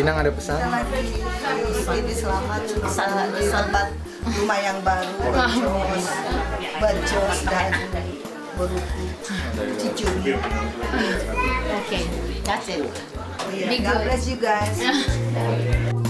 Inang ada pesan? ini selamat bisa di tempat rumah yang baru Berjos, Berjos dan Beruku Cicuri Okay, that's it. Yeah, Be God good. bless you guys